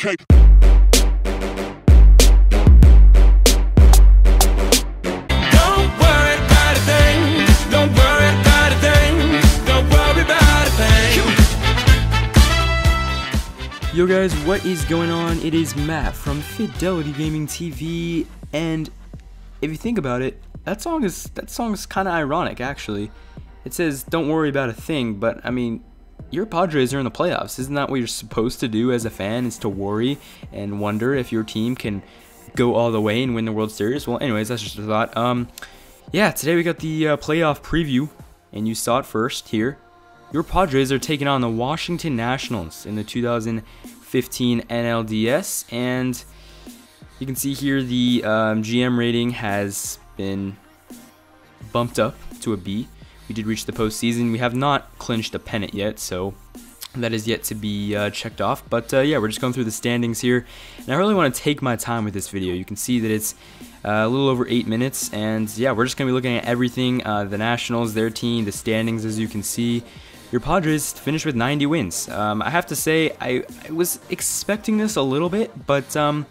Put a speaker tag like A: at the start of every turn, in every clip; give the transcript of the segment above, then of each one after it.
A: Okay.
B: Don't worry about a thing. Don't worry about a thing. Don't worry about a thing.
C: Yo guys, what is going on? It is Matt from Fidelity Gaming TV, and if you think about it, that song is that song is kind of ironic actually. It says "Don't worry about a thing," but I mean, your Padres are in the playoffs. Isn't that what you're supposed to do as a fan? Is to worry and wonder if your team can go all the way and win the World Series? Well, anyways, that's just a thought. Um, yeah, today we got the uh, playoff preview, and you saw it first here. Your Padres are taking on the Washington Nationals in the 2015 NLDS, and you can see here the um, GM rating has been bumped up to a B. We did reach the postseason. We have not clinched a pennant yet, so that is yet to be uh, checked off. But uh, yeah, we're just going through the standings here, and I really want to take my time with this video. You can see that it's uh, a little over eight minutes, and yeah, we're just going to be looking at everything: uh, the Nationals, their team, the standings, as you can see. Your Padres finished with 90 wins. Um, I have to say, I, I, was expecting this a little bit, but um,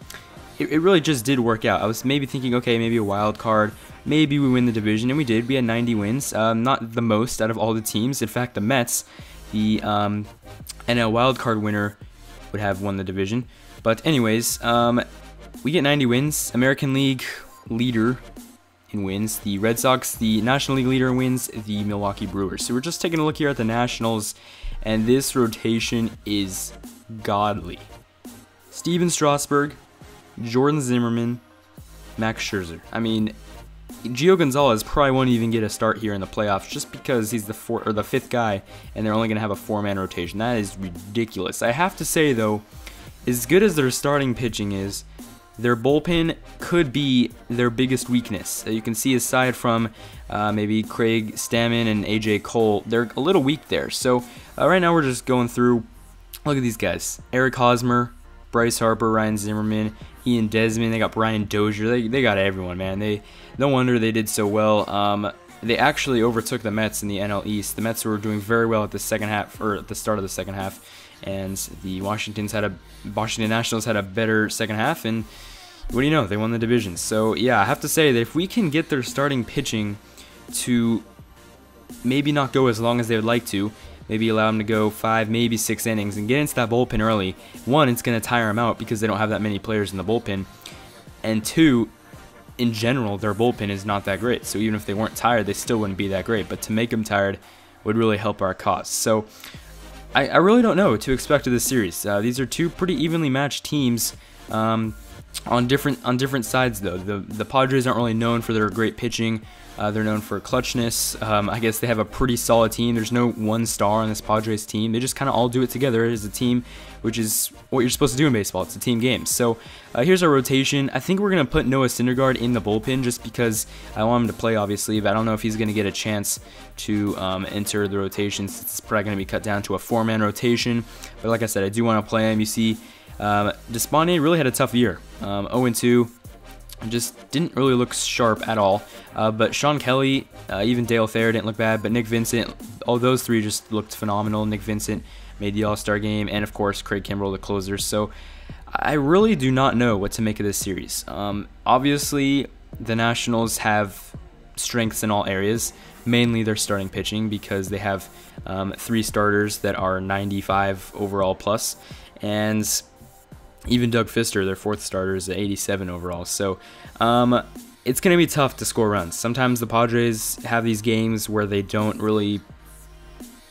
C: it, it really just did work out. I was maybe thinking, okay, maybe a wild card, maybe we win the division, and we did. We had 90 wins, um, not the most out of all the teams. In fact, the Mets, the um, NL wildcard winner, would have won the division. But anyways, um, we get 90 wins. American League leader in wins. The Red Sox, the National League leader in wins, the Milwaukee Brewers. So we're just taking a look here at the Nationals, and this rotation is godly. Stephen Strasburg, Jordan Zimmermann, Max Scherzer. I mean, Gio Gonzalez probably won't even get a start here in the playoffs just because he's the four or the fifth guy, and they're only going to have a four-man rotation. That is ridiculous. I have to say though, as good as their starting pitching is, their bullpen could be their biggest weakness. You can see aside from uh, maybe Craig Stammen and AJ Cole, they're a little weak there. So uh, right now we're just going through. Look at these guys: Eric Hosmer, Bryce Harper, Ryan Zimmerman, Ian Desmond. They got Brian Dozier. They, they got everyone, man. They no wonder they did so well. Um, they actually overtook the Mets in the NL East. The Mets were doing very well at the second half or at the start of the second half, and the Washington's had a Washington Nationals had a better second half and what do you know? They won the division. So yeah, I have to say that if we can get their starting pitching to maybe not go as long as they would like to, maybe allow them to go five, maybe six innings and get into that bullpen early. One, it's going to tire them out because they don't have that many players in the bullpen, and two, in general, their bullpen is not that great. So even if they weren't tired, they still wouldn't be that great. But to make them tired would really help our cause. So I, I really don't know what to expect of this series. Uh, these are two pretty evenly matched teams. Um, on different on different sides though. The the Padres aren't really known for their great pitching. Uh, they're known for clutchness. Um, I guess they have a pretty solid team. There's no one star on this Padres team. They just kind of all do it together as a team, which is what you're supposed to do in baseball. It's a team game. So uh, here's our rotation. I think we're gonna put Noah Syndergaard in the bullpen just because I want him to play, obviously, but I don't know if he's gonna get a chance to um, enter the rotation. It's probably gonna be cut down to a four-man rotation. But like I said, I do want to play him. You see. Um, really had a tough year. Um, 0-2, just didn't really look sharp at all. Uh, but Shawn Kelley, uh, even Dale Thayer didn't look bad. But Nick Vincent, all those three just looked phenomenal. Nick Vincent made the All-Star game, and of course Craig Kimbrel, the closers. So I really do not know what to make of this series. Um, obviously, the Nationals have strengths in all areas, mainly their starting pitching because they have um, three starters that are 95 overall plus, and even Doug Fister, their fourth starter, is at 87 overall. So um, it's going to be tough to score runs. Sometimes the Padres have these games where they don't really,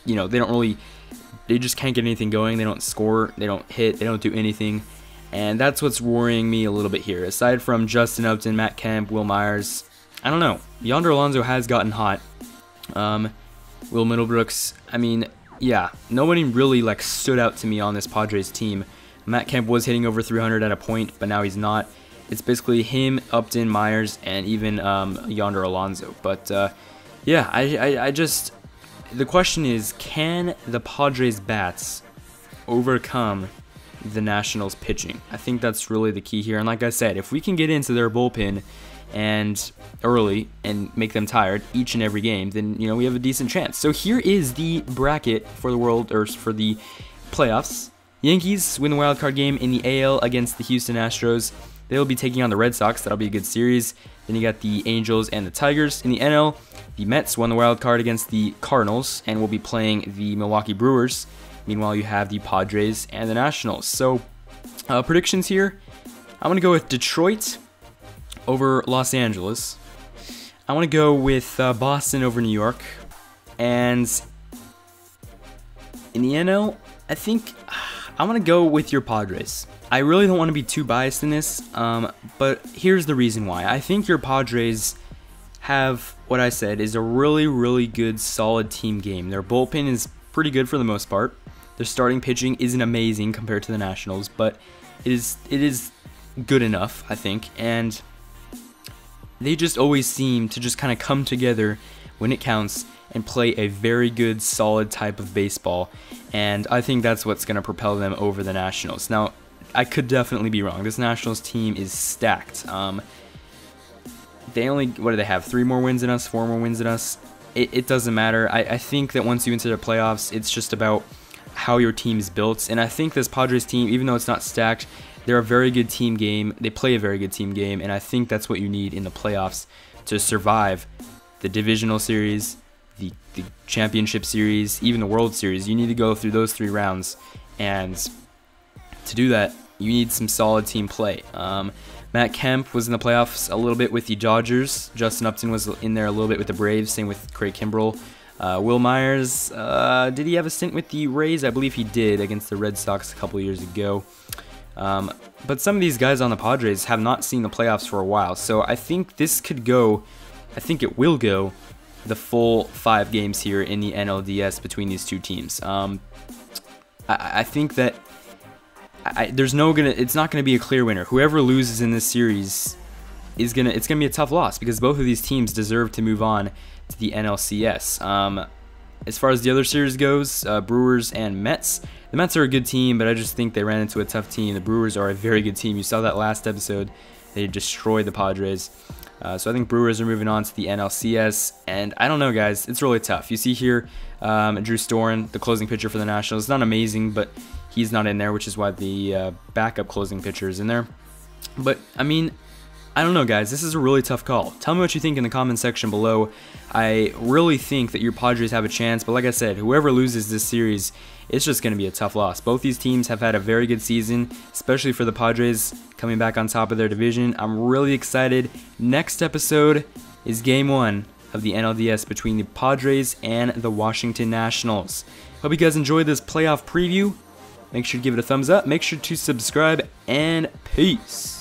C: you know, they don't really, they just can't get anything going. They don't score, they don't hit, they don't do anything. And that's what's worrying me a little bit here. Aside from Justin Upton, Matt Kemp, Wil Myers, I don't know. Yonder Alonso has gotten hot. Um, Will Middlebrooks, I mean, yeah, nobody really like stood out to me on this Padres team. Matt Kemp was hitting over 300 at a point, but now he's not. It's basically him, Upton, Myers, and even um, Yonder Alonso. But uh, yeah, I, I, I just the question is, can the Padres bats overcome the Nationals pitching? I think that's really the key here. And like I said, if we can get into their bullpen and early and make them tired each and every game, then you know we have a decent chance. So here is the bracket for the world or for the playoffs Yankees win the wild card game in the AL against the Houston Astros. They'll be taking on the Red Sox. That'll be a good series. Then you got the Angels and the Tigers. In the NL, the Mets won the wild card against the Cardinals and will be playing the Milwaukee Brewers. Meanwhile, you have the Padres and the Nationals. So, uh, predictions here. I'm going to go with Detroit over Los Angeles. I want to go with uh, Boston over New York. And in the NL, I think I'm going to go with your Padres. I really don't want to be too biased in this, um, but here's the reason why. I think your Padres have what I said is a really, really good, solid team game. Their bullpen is pretty good for the most part. Their starting pitching isn't amazing compared to the Nationals, but it is it is good enough, I think. And they just always seem to just kind of come together when it counts and play a very good, solid type of baseball. And I think that's what's going to propel them over the Nationals. Now, I could definitely be wrong. This Nationals team is stacked. Um, they only, what do they have? Three more wins than us, four more wins than us. It, it doesn't matter. I, I think that once you enter the playoffs, it's just about how your team is built. And I think this Padres team, even though it's not stacked, they're a very good team game. They play a very good team game. And I think that's what you need in the playoffs to survive the divisional series, the, the championship series, even the World Series. You need to go through those three rounds. And to do that, you need some solid team play. Um, Matt Kemp was in the playoffs a little bit with the Dodgers. Justin Upton was in there a little bit with the Braves. Same with Craig Kimbrel. Uh, Wil Myers, uh, did he have a stint with the Rays? I believe he did against the Red Sox a couple years ago. Um, but some of these guys on the Padres have not seen the playoffs for a while, so I think this could go, I think it will go, the full five games here in the NLDS between these two teams. Um, I, I think that I, there's no gonna. It's not gonna be a clear winner. Whoever loses in this series is gonna. It's gonna be a tough loss because both of these teams deserve to move on to the NLCS. Um, as far as the other series goes, uh, Brewers and Mets. The Mets are a good team, but I just think they ran into a tough team. The Brewers are a very good team. You saw that last episode; they destroyed the Padres. Uh, so I think Brewers are moving on to the NLCS, and I don't know, guys. It's really tough. You see here, um, Drew Storen, the closing pitcher for the Nationals, not amazing, but he's not in there, which is why the uh, backup closing pitcher is in there. But I mean, I don't know, guys. This is a really tough call. Tell me what you think in the comment section below. I really think that your Padres have a chance, but like I said, whoever loses this series, it's just going to be a tough loss. Both these teams have had a very good season, especially for the Padres coming back on top of their division. I'm really excited. Next episode is game one of the NLDS between the Padres and the Washington Nationals. Hope you guys enjoyed this playoff preview. Make sure to give it a thumbs up. Make sure to subscribe and peace.